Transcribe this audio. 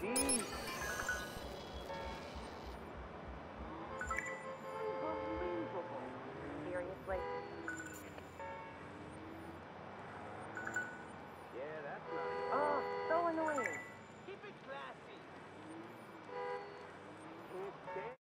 Hum.